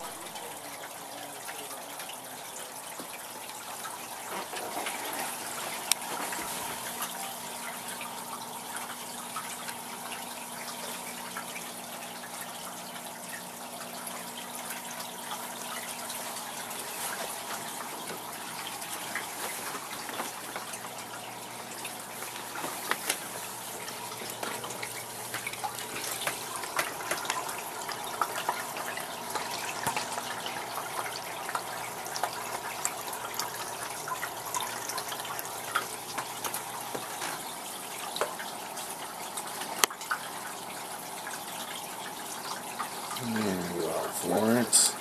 you. There you are, Florence.